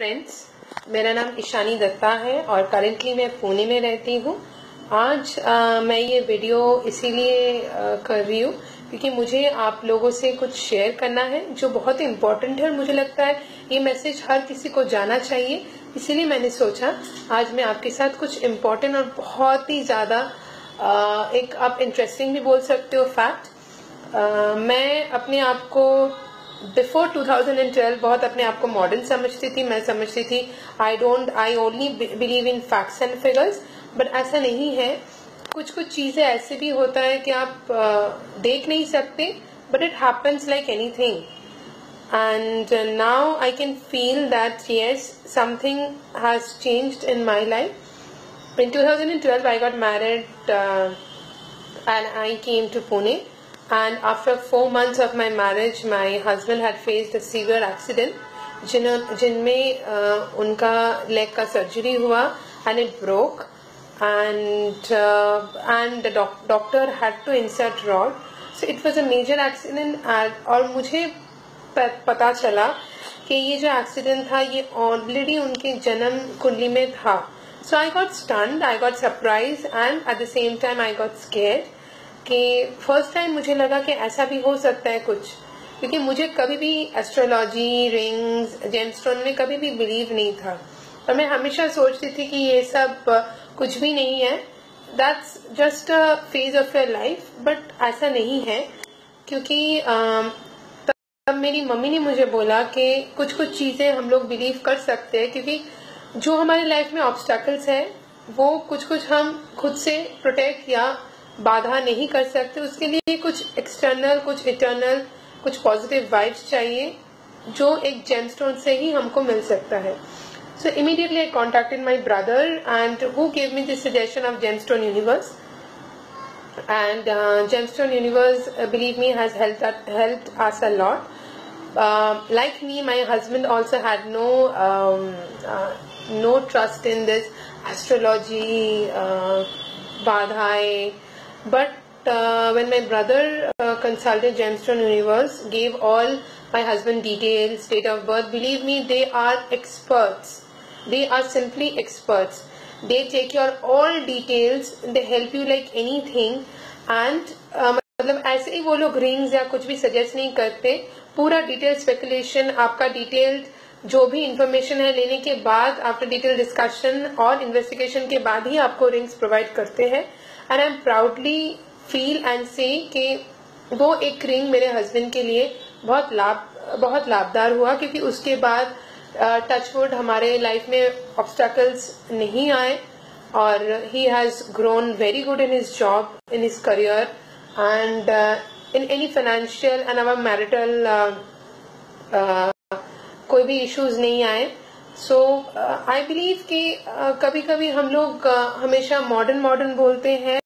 Friends मेरा नाम ईशानी दत्ता है और करेंटली मैं पुणे में रहती हूँ। आज आ, मैं ये वीडियो इसीलिए कर रही हूँ क्योंकि मुझे आप लोगों से कुछ शेयर करना है जो बहुत ही इम्पोर्टेंट है और मुझे लगता है ये मैसेज हर किसी को जाना चाहिए। इसीलिए मैंने सोचा आज मैं आपके साथ कुछ इम्पोर्टेंट और बहुत ही ज़्यादा एक आप इंटरेस्टिंग भी बोल सकते हो। फैक्ट मैं अपने आप को बिफोर 2012 बहुत अपने आप को मॉडर्न समझती थी मैं समझती थी I don't I only believe in facts and figures but ऐसा नहीं है। कुछ कुछ चीज़ें ऐसे भी होता है कि आप uh, देख नहीं सकते but it happens like anything and uh, now I can feel that yes something has changed in my life. In 2012 I got married uh, and I came to Pune. And after four months of my marriage my husband had faced a severe accident जिन जिनमें uh, उनका leg का surgery हुआ and it broke and and doctor had to insert rod so it was a major accident और मुझे पता चला कि ये जो एक्सीडेंट था ये ऑलरेडी उनके जन्म कुंडली में था। So I got stunned I got surprise and at the same time I got scared कि फ़र्स्ट टाइम मुझे लगा कि ऐसा भी हो सकता है कुछ, क्योंकि मुझे कभी भी एस्ट्रोलॉजी रिंग्स जेमस्टोन में कभी भी बिलीव नहीं था। और मैं हमेशा सोचती थी कि ये सब कुछ भी नहीं है। That's just a phase of your life but ऐसा नहीं है, क्योंकि तब मेरी मम्मी ने मुझे बोला कि कुछ कुछ चीज़ें हम लोग बिलीव कर सकते हैं, क्योंकि जो हमारी लाइफ में ऑब्स्टैकल्स है, वो कुछ कुछ हम खुद से प्रोटेक्ट या बाधा नहीं कर सकते। उसके लिए कुछ एक्सटर्नल कुछ इंटरनल कुछ पॉजिटिव वाइब्स चाहिए, जो एक जेमस्टोन से ही हमको मिल सकता है। So immediately I contact contacted my brother and who gave me this of gem stone universe and gem stone universe believe me has help us a lot like me my husband also had no no trust in this astrology बाधाएँ But uh, when my brother uh, consulted Gemstone Universe, gave all my husband details, date of birth, believe me, they are experts. They are simply experts. They take your all details, they help you like anything and uh, मतलब ऐसे ही वो लोग rings या कुछ भी suggest नहीं करते पूरा डिटेल स्पेकुलेशन आपका डिटेल्ड जो भी इंफॉर्मेशन है लेने के बाद आफ्टर डिटेल डिस्कशन और इन्वेस्टिगेशन के बाद ही आपको रिंग्स प्रोवाइड करते हैं। And I am proudly feel and say कि वो एक रिंग मेरे हस्बैंड के लिए बहुत लाभ, बहुत लाभदार हुआ क्योंकि उसके बाद टचवुड हमारे लाइफ में ऑब्स्टैकल्स नहीं आए और ही has grown very good in his job in his career and in any financial and our marital कोई भी इश्यूज़ नहीं आए। सो आई बिलीव कि uh, कभी कभी हम लोग uh, हमेशा मॉडर्न मॉडर्न बोलते हैं।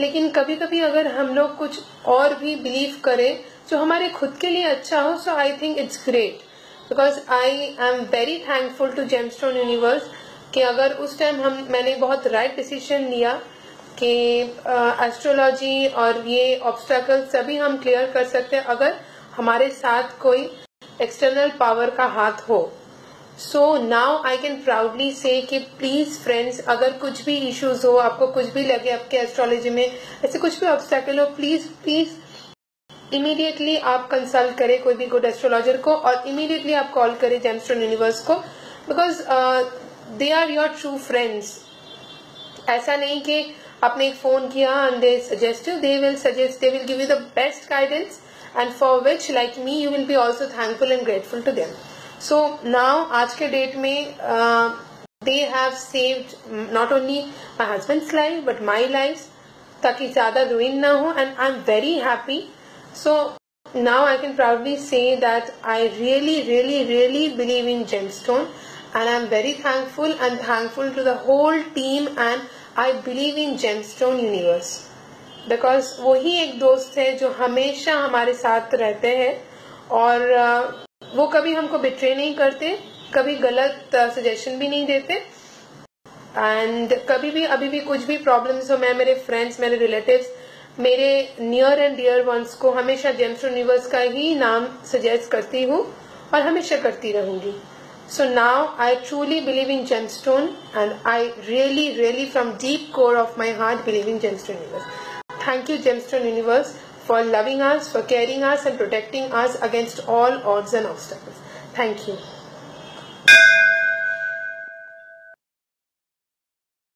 लेकिन कभी कभी अगर हम लोग कुछ और भी बिलीव करें जो हमारे खुद के लिए अच्छा हो so I think it's great because I am very thankful to gemstone universe कि अगर उस टाइम हम मैंने बहुत राइट right डिसीज़न लिया कि एस्ट्रोलॉजी uh, और ये ऑब्स्टेकल सभी हम क्लियर कर सकते हैं। अगर हमारे साथ कोई एक्सटर्नल पावर का हाथ हो। So now I can proudly say कि प्लीज़ फ्रेंड्स अगर कुछ भी इश्यूज़ हो, आपको कुछ भी लगे आपके एस्ट्रोलॉजी में, ऐसे कुछ भी ऑब्स्टेकल हो प्लीज़ प्लीज़ इमीडिएटली आप कंसल्ट करें कोई भी गुड एस्ट्रोलॉजर को और इमीडिएटली आप कॉल करें जेमस्टोन यूनिवर्स को because they are your true friends ऐसा नहीं कि आपने एक फ़ोन किया and they suggest you they will suggest they will give you the best guidance and for which like me you will be also thankful and grateful to them so now आज के date में they have saved not only my husband life but my life ताकि ज्यादा ruin ना हो and I am very happy so now I can proudly say that I really, really, really believe in Gemstone and I'm very thankful and thankful to the whole team and I believe in Gemstone Universe Because वही एक दोस्त है जो हमेशा हमारे साथ रहते हैं और वो कभी हमको बिट्रे नहीं करते, कभी गलत सजेशन भी नहीं देते एंड कभी भी, अभी भी कुछ भी प्रॉब्लम्स हो, मैं, मेरे फ्रेंड्स मेरे रिलेटिव्स मेरे नियर एंड डियर वंस को हमेशा जेम्स यूनिवर्स का ही नाम सजेस्ट करती हूँ और हमेशा करती रहूँगी so now I truly believe in gemstone and I really really from deep core of my heart believe in gemstone universe. Thank you gemstone universe for loving us, for caring us and protecting us against all odds and obstacles. Thank you.